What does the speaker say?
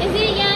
Is it yeah?